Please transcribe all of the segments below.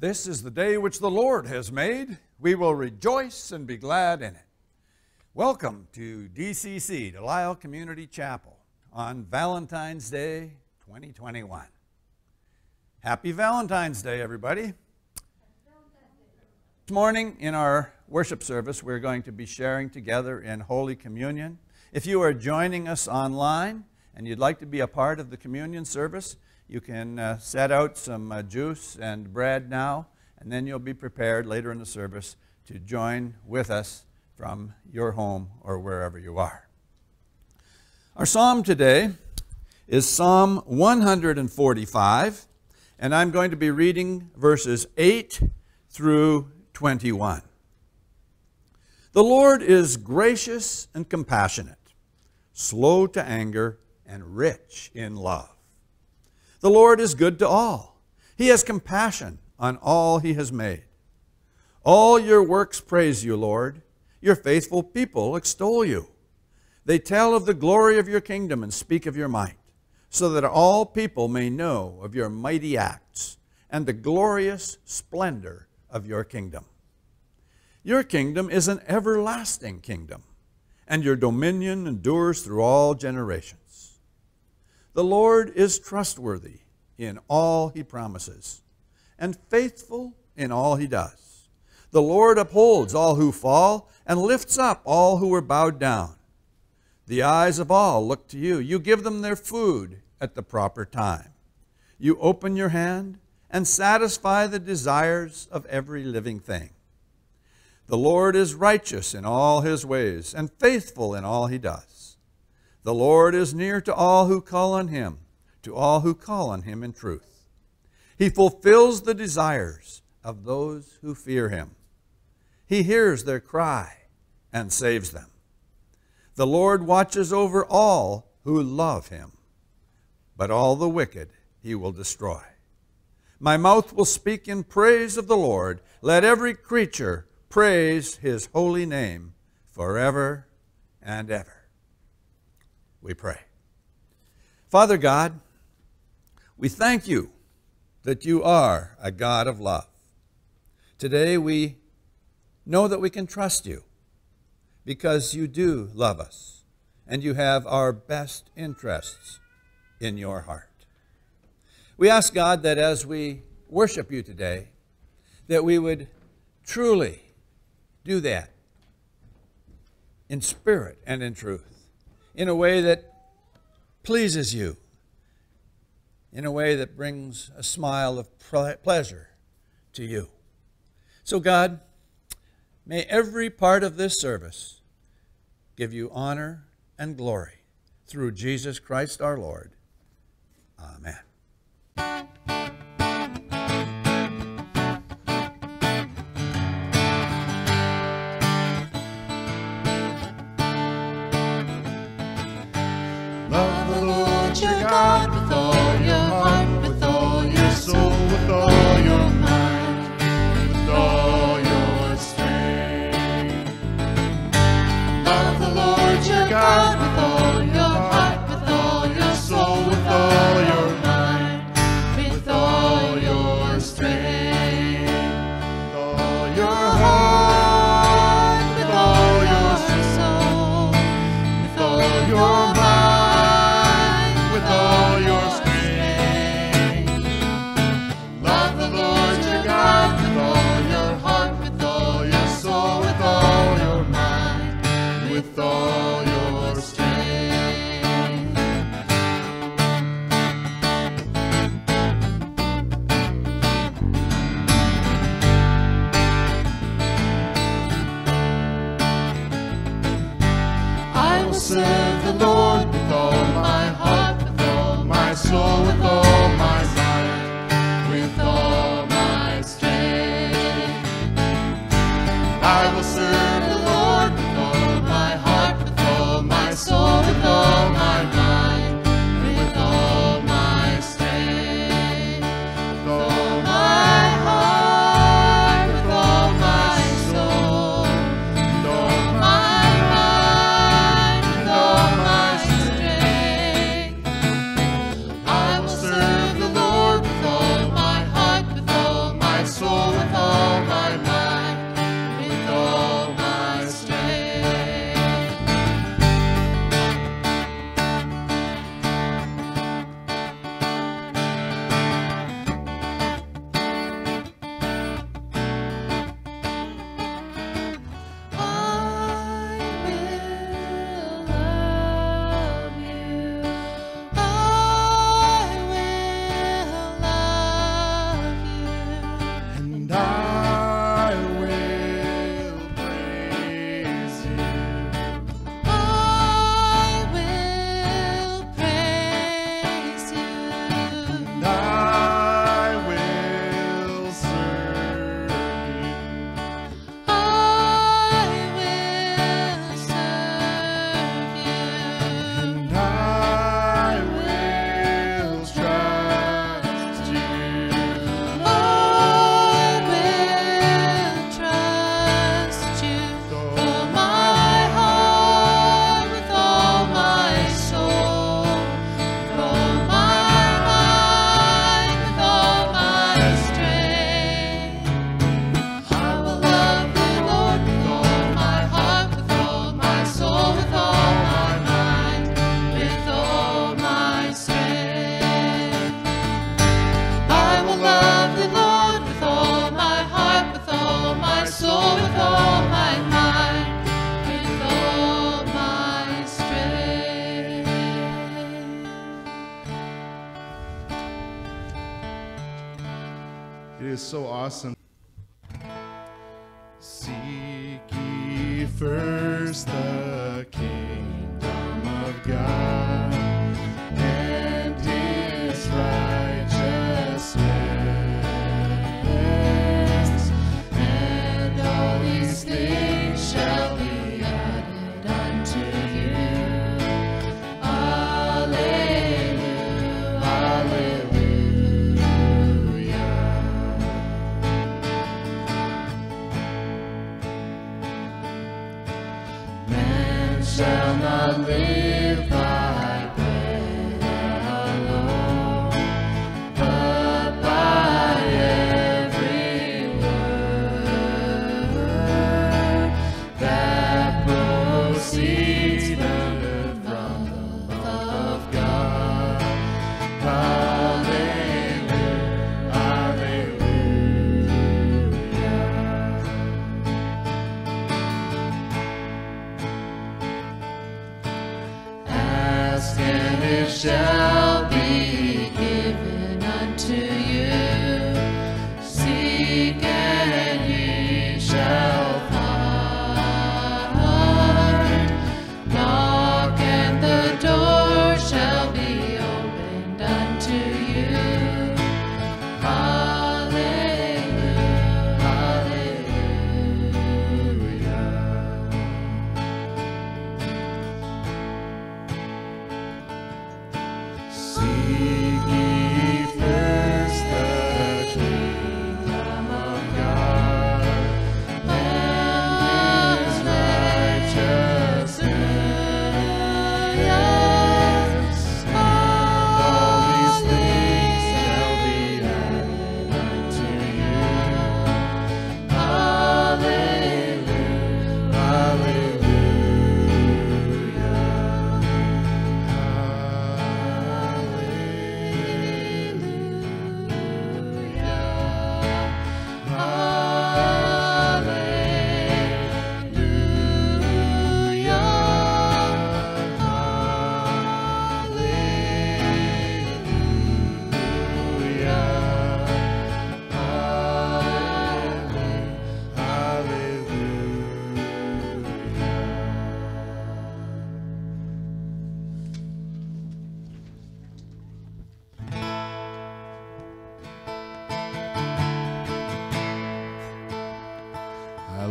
This is the day which the Lord has made. We will rejoice and be glad in it. Welcome to DCC, Delisle Community Chapel, on Valentine's Day 2021. Happy Valentine's Day, everybody. This morning in our worship service, we're going to be sharing together in Holy Communion. If you are joining us online and you'd like to be a part of the communion service, you can uh, set out some uh, juice and bread now, and then you'll be prepared later in the service to join with us from your home or wherever you are. Our psalm today is Psalm 145, and I'm going to be reading verses 8 through 21. The Lord is gracious and compassionate, slow to anger, and rich in love. The Lord is good to all. He has compassion on all he has made. All your works praise you, Lord. Your faithful people extol you. They tell of the glory of your kingdom and speak of your might, so that all people may know of your mighty acts and the glorious splendor of your kingdom. Your kingdom is an everlasting kingdom, and your dominion endures through all generations. The Lord is trustworthy in all he promises and faithful in all he does. The Lord upholds all who fall and lifts up all who are bowed down. The eyes of all look to you. You give them their food at the proper time. You open your hand and satisfy the desires of every living thing. The Lord is righteous in all his ways and faithful in all he does. The Lord is near to all who call on him, to all who call on him in truth. He fulfills the desires of those who fear him. He hears their cry and saves them. The Lord watches over all who love him, but all the wicked he will destroy. My mouth will speak in praise of the Lord. Let every creature praise his holy name forever and ever we pray. Father God, we thank you that you are a God of love. Today we know that we can trust you because you do love us and you have our best interests in your heart. We ask God that as we worship you today, that we would truly do that in spirit and in truth in a way that pleases you, in a way that brings a smile of pleasure to you. So, God, may every part of this service give you honor and glory through Jesus Christ our Lord. Amen.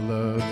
Love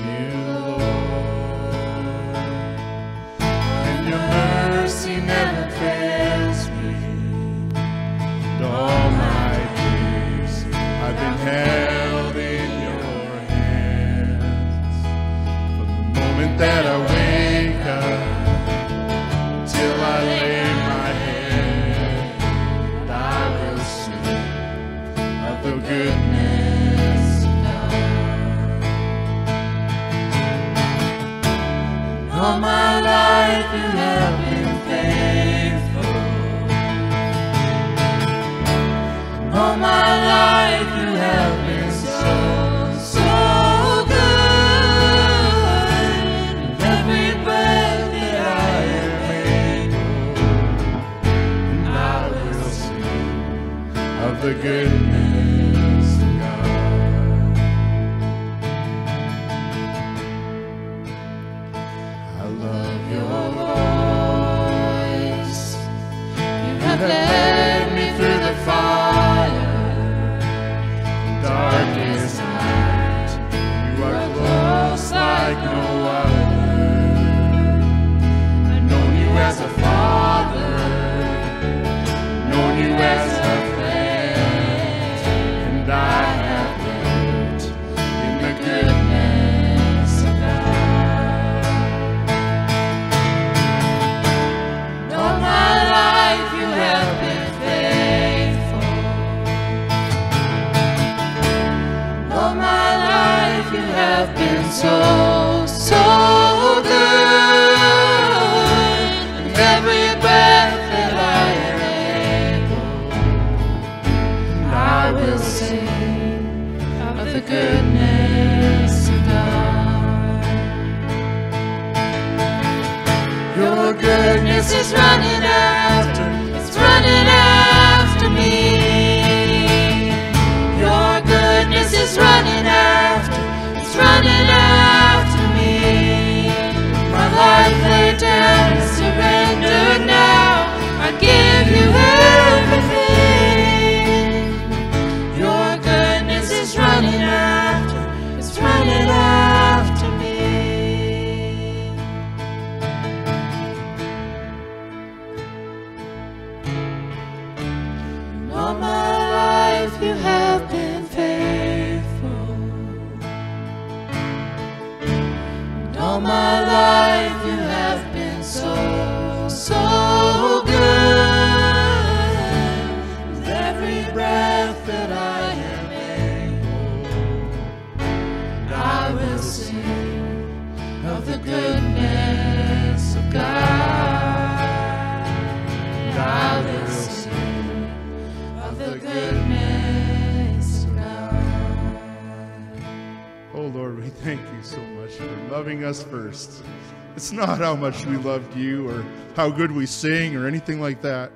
not how much we loved you or how good we sing or anything like that,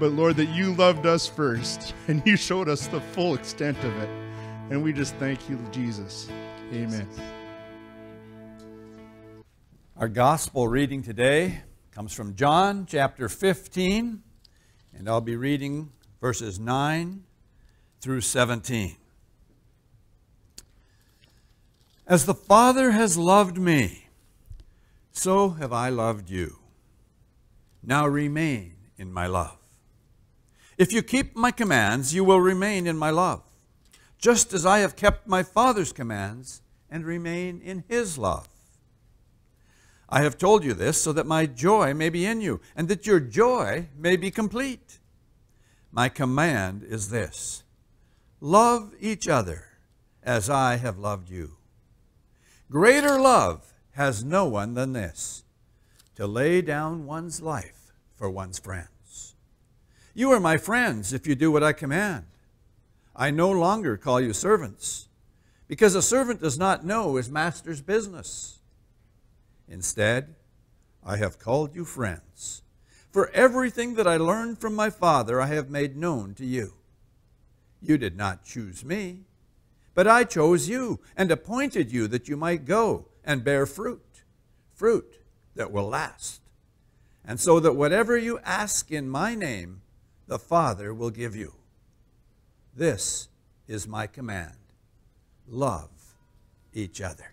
but Lord, that you loved us first and you showed us the full extent of it. And we just thank you, Jesus. Amen. Our gospel reading today comes from John chapter 15, and I'll be reading verses 9 through 17. As the Father has loved me, so have I loved you. Now remain in my love. If you keep my commands, you will remain in my love, just as I have kept my Father's commands and remain in his love. I have told you this so that my joy may be in you, and that your joy may be complete. My command is this love each other as I have loved you. Greater love has no one than this to lay down one's life for one's friends. You are my friends if you do what I command. I no longer call you servants, because a servant does not know his master's business. Instead, I have called you friends, for everything that I learned from my Father I have made known to you. You did not choose me but I chose you and appointed you that you might go and bear fruit, fruit that will last. And so that whatever you ask in my name, the Father will give you. This is my command love each other.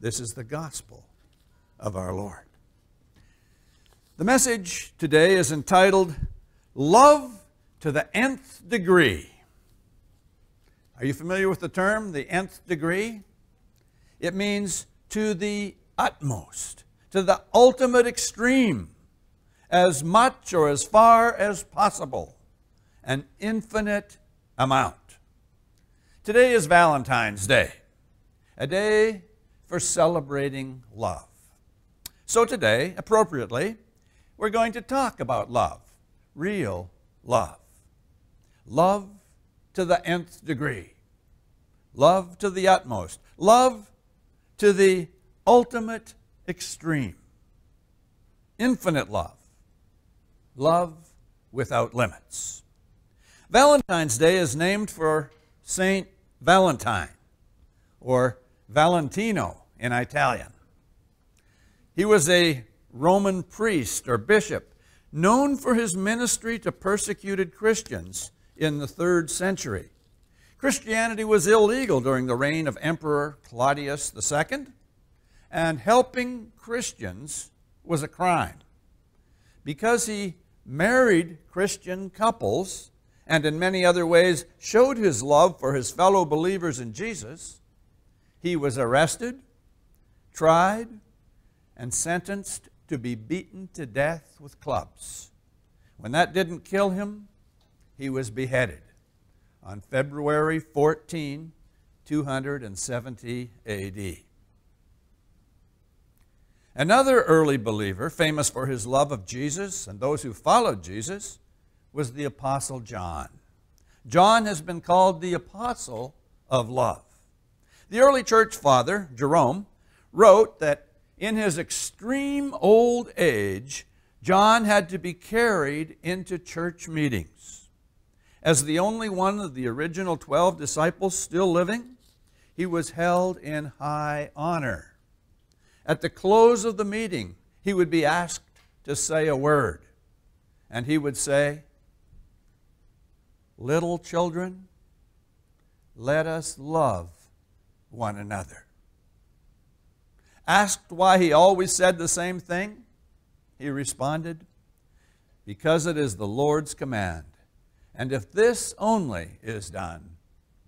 This is the gospel of our Lord. The message today is entitled Love to the Nth Degree. Are you familiar with the term, the nth degree? It means to the utmost, to the ultimate extreme, as much or as far as possible, an infinite amount. Today is Valentine's Day, a day for celebrating love. So today, appropriately, we're going to talk about love, real love. Love to the nth degree love to the utmost, love to the ultimate extreme, infinite love, love without limits. Valentine's Day is named for Saint Valentine, or Valentino in Italian. He was a Roman priest or bishop known for his ministry to persecuted Christians in the third century. Christianity was illegal during the reign of Emperor Claudius II, and helping Christians was a crime. Because he married Christian couples and in many other ways showed his love for his fellow believers in Jesus, he was arrested, tried, and sentenced to be beaten to death with clubs. When that didn't kill him, he was beheaded on February 14, 270 AD. Another early believer, famous for his love of Jesus and those who followed Jesus, was the Apostle John. John has been called the Apostle of Love. The early church father, Jerome, wrote that in his extreme old age, John had to be carried into church meetings. As the only one of the original 12 disciples still living, he was held in high honor. At the close of the meeting, he would be asked to say a word, and he would say, Little children, let us love one another. Asked why he always said the same thing, he responded, Because it is the Lord's command. And if this only is done,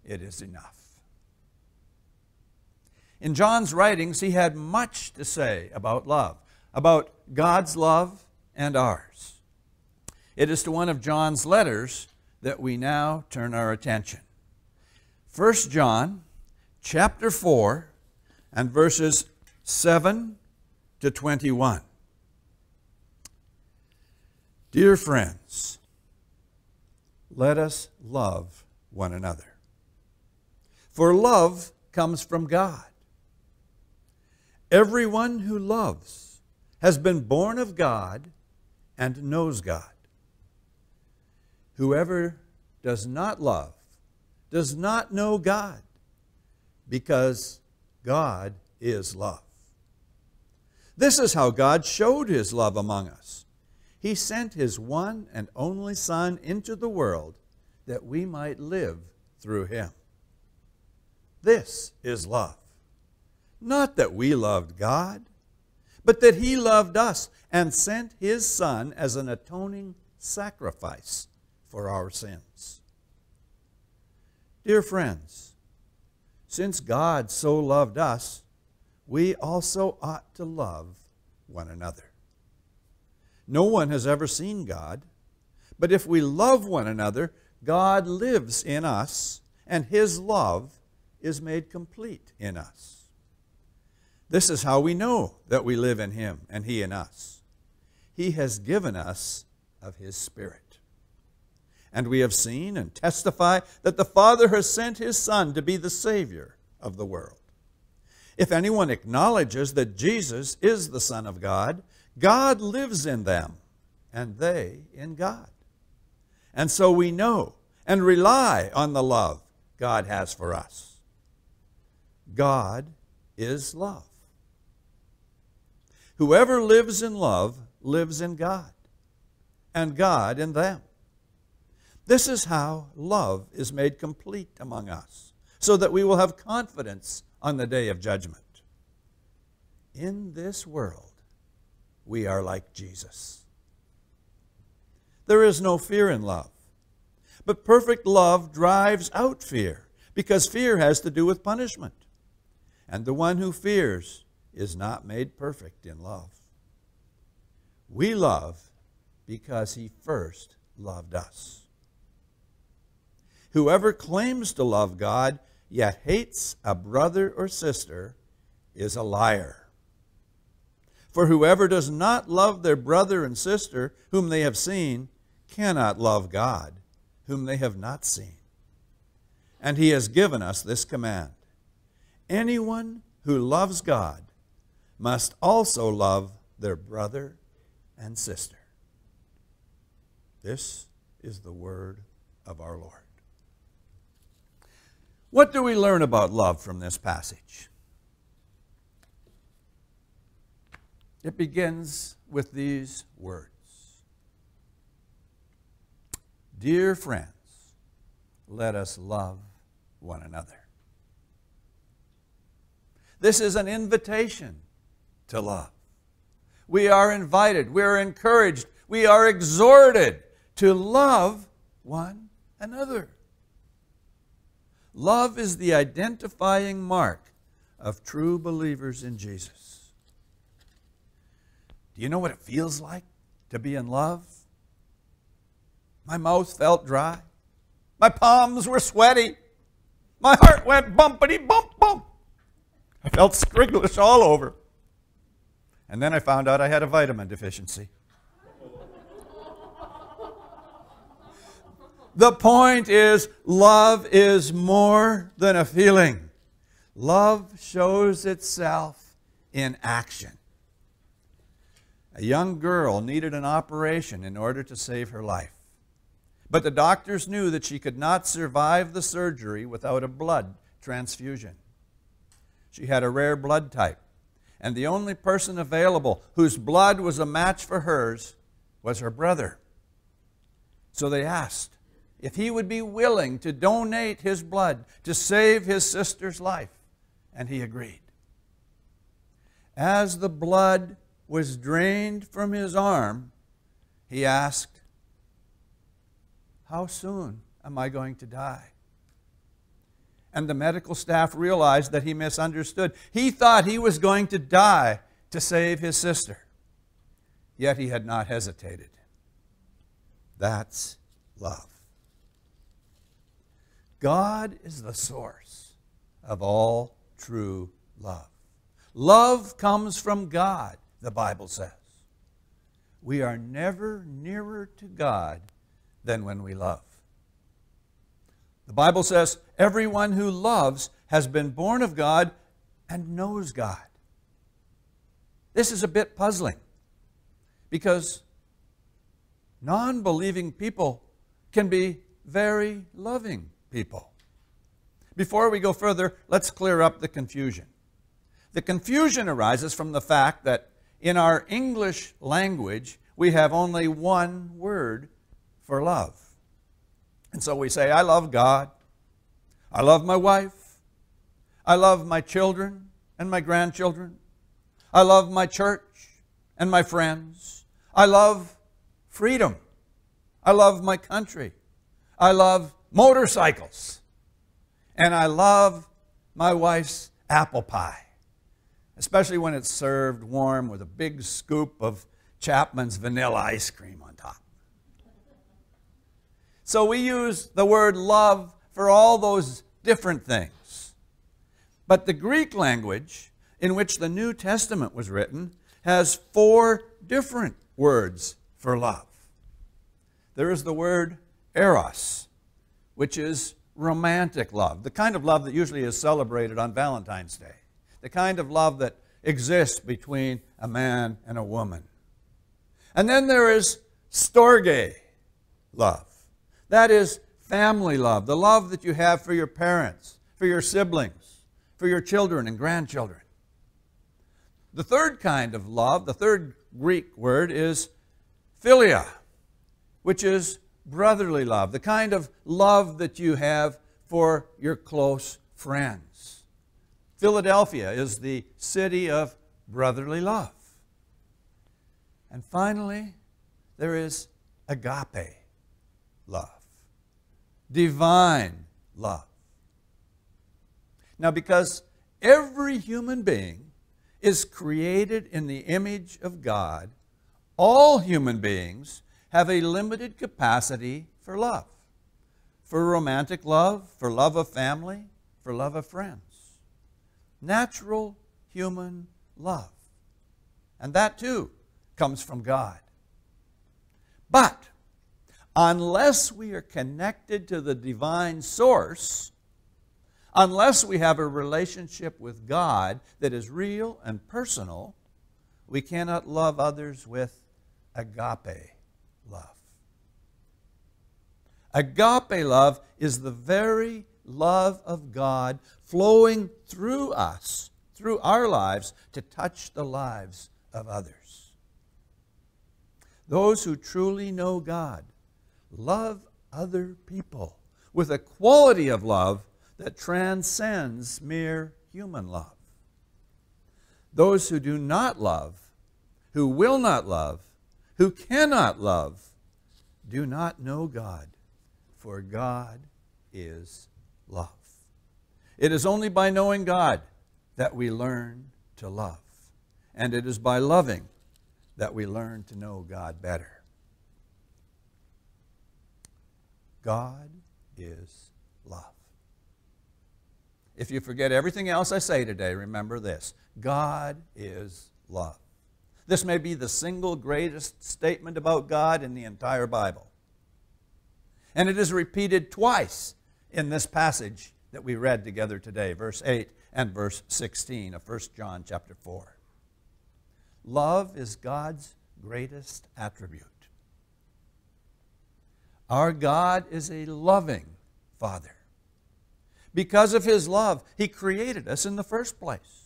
it is enough. In John's writings, he had much to say about love, about God's love and ours. It is to one of John's letters that we now turn our attention. 1 John chapter 4 and verses 7 to 21. Dear friends, let us love one another. For love comes from God. Everyone who loves has been born of God and knows God. Whoever does not love does not know God, because God is love. This is how God showed his love among us. He sent his one and only Son into the world that we might live through him. This is love. Not that we loved God, but that he loved us and sent his Son as an atoning sacrifice for our sins. Dear friends, since God so loved us, we also ought to love one another. No one has ever seen God, but if we love one another, God lives in us, and his love is made complete in us. This is how we know that we live in him and he in us. He has given us of his Spirit. And we have seen and testify that the Father has sent his Son to be the Savior of the world. If anyone acknowledges that Jesus is the Son of God, God lives in them, and they in God. And so we know and rely on the love God has for us. God is love. Whoever lives in love lives in God, and God in them. This is how love is made complete among us, so that we will have confidence on the day of judgment. In this world, we are like Jesus. There is no fear in love, but perfect love drives out fear, because fear has to do with punishment. And the one who fears is not made perfect in love. We love because he first loved us. Whoever claims to love God yet hates a brother or sister is a liar. For whoever does not love their brother and sister whom they have seen cannot love God whom they have not seen. And he has given us this command anyone who loves God must also love their brother and sister. This is the word of our Lord. What do we learn about love from this passage? It begins with these words Dear friends, let us love one another. This is an invitation to love. We are invited, we are encouraged, we are exhorted to love one another. Love is the identifying mark of true believers in Jesus. Do you know what it feels like to be in love? My mouth felt dry. My palms were sweaty. My heart went bumpity bump bump. I felt scriggleish all over. And then I found out I had a vitamin deficiency. the point is, love is more than a feeling. Love shows itself in action. A young girl needed an operation in order to save her life. But the doctors knew that she could not survive the surgery without a blood transfusion. She had a rare blood type, and the only person available whose blood was a match for hers was her brother. So they asked if he would be willing to donate his blood to save his sister's life, and he agreed. As the blood was drained from his arm, he asked, How soon am I going to die? And the medical staff realized that he misunderstood. He thought he was going to die to save his sister. Yet he had not hesitated. That's love. God is the source of all true love. Love comes from God, the Bible says. We are never nearer to God than when we love. The Bible says, everyone who loves has been born of God and knows God. This is a bit puzzling because non believing people can be very loving people. Before we go further, let's clear up the confusion. The confusion arises from the fact that in our English language, we have only one word for love. And so we say, I love God. I love my wife. I love my children and my grandchildren. I love my church and my friends. I love freedom. I love my country. I love motorcycles. And I love my wife's apple pie, especially when it's served warm with a big scoop of Chapman's vanilla ice cream on top. So we use the word love for all those different things. But the Greek language in which the New Testament was written has four different words for love. There is the word eros, which is romantic love, the kind of love that usually is celebrated on Valentine's Day, the kind of love that exists between a man and a woman. And then there is storge love. That is family love, the love that you have for your parents, for your siblings, for your children and grandchildren. The third kind of love, the third Greek word is philia, which is brotherly love, the kind of love that you have for your close friends. Philadelphia is the city of brotherly love. And finally, there is agape love, divine love. Now, because every human being is created in the image of God, all human beings have a limited capacity for love, for romantic love, for love of family, for love of friends. Natural human love. And that too comes from God. But unless we are connected to the divine source, unless we have a relationship with God that is real and personal, we cannot love others with agape love. Agape love is the very love of God flowing through us, through our lives, to touch the lives of others. Those who truly know God love other people with a quality of love that transcends mere human love. Those who do not love, who will not love, who cannot love do not know God, for God is love. It is only by knowing God that we learn to love. And it is by loving that we learn to know God better. God is love. If you forget everything else I say today, remember this God is love. This may be the single greatest statement about God in the entire Bible. And it is repeated twice in this passage that we read together today, verse 8 and verse 16 of 1 John chapter 4. Love is God's greatest attribute. Our God is a loving Father. Because of His love, He created us in the first place.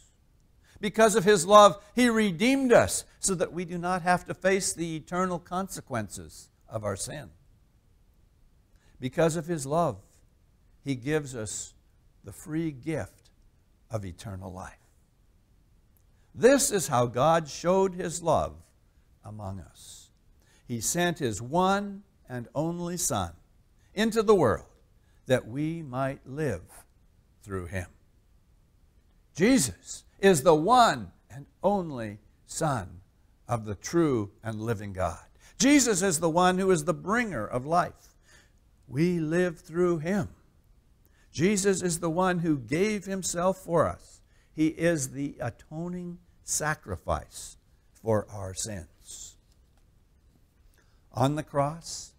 Because of his love, he redeemed us so that we do not have to face the eternal consequences of our sin. Because of his love, he gives us the free gift of eternal life. This is how God showed his love among us. He sent his one and only Son into the world that we might live through him. Jesus is the one and only Son of the true and living God. Jesus is the one who is the bringer of life. We live through him. Jesus is the one who gave himself for us. He is the atoning sacrifice for our sins. On the cross,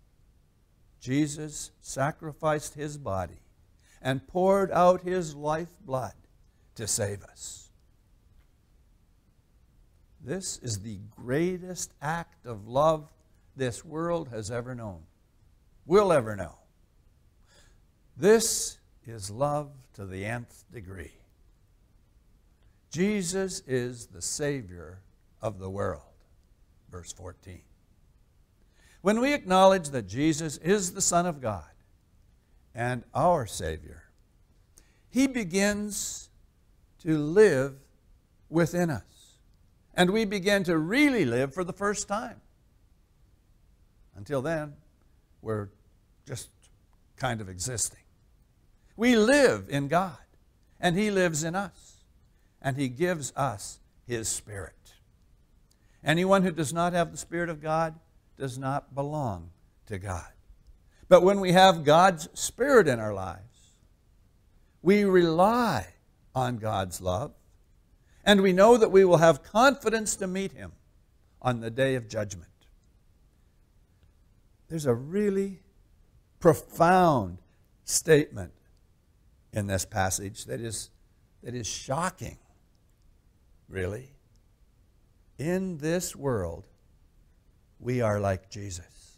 Jesus sacrificed his body and poured out his life blood to save us. This is the greatest act of love this world has ever known, will ever know. This is love to the nth degree. Jesus is the Savior of the world. Verse 14. When we acknowledge that Jesus is the Son of God and our Savior, He begins to live within us. And we begin to really live for the first time. Until then, we're just kind of existing. We live in God, and He lives in us, and He gives us His Spirit. Anyone who does not have the Spirit of God does not belong to God. But when we have God's Spirit in our lives, we rely on God's love, and we know that we will have confidence to meet Him on the day of judgment. There's a really profound statement in this passage that is, that is shocking, really. In this world, we are like Jesus.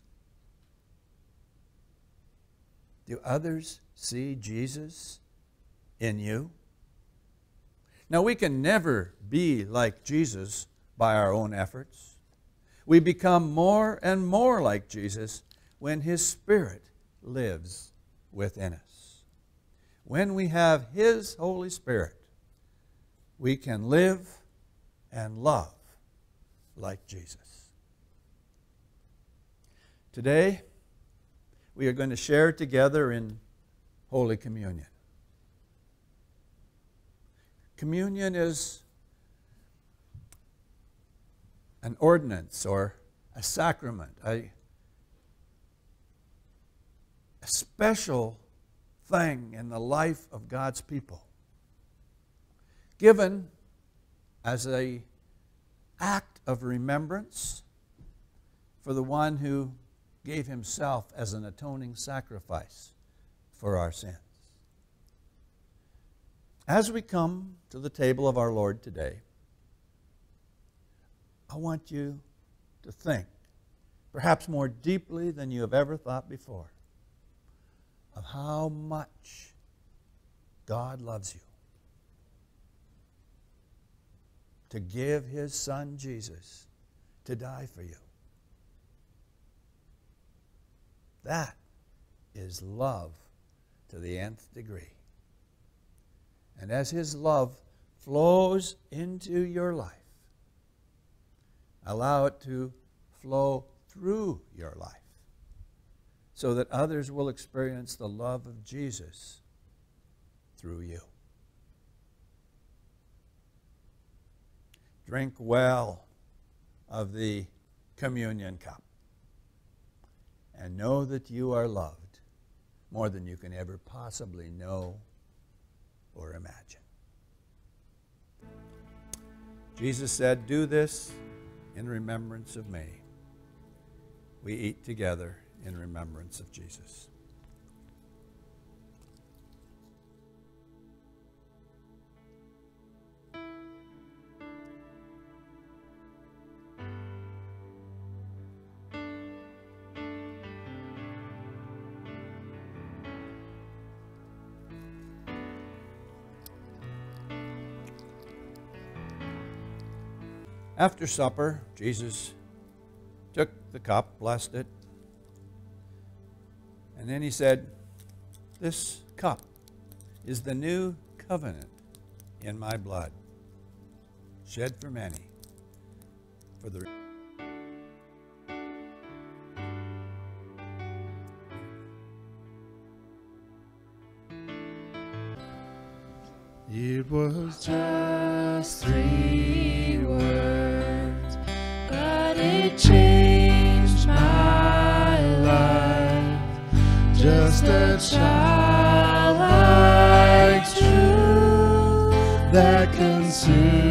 Do others see Jesus in you? Now, we can never be like Jesus by our own efforts. We become more and more like Jesus when His Spirit lives within us. When we have His Holy Spirit, we can live and love like Jesus. Today, we are going to share together in Holy Communion. Communion is an ordinance or a sacrament, a, a special thing in the life of God's people, given as a act of remembrance for the one who gave himself as an atoning sacrifice for our sins. As we come to the table of our Lord today, I want you to think, perhaps more deeply than you have ever thought before, of how much God loves you. To give his son Jesus to die for you. That is love to the nth degree. And as his love flows into your life, allow it to flow through your life so that others will experience the love of Jesus through you. Drink well of the communion cup and know that you are loved more than you can ever possibly know or imagine. Jesus said, Do this in remembrance of me. We eat together in remembrance of Jesus. After supper, Jesus took the cup, blessed it, and then he said, This cup is the new covenant in my blood, shed for many for the It was Just three words, but it changed Just a childlike truth that consumed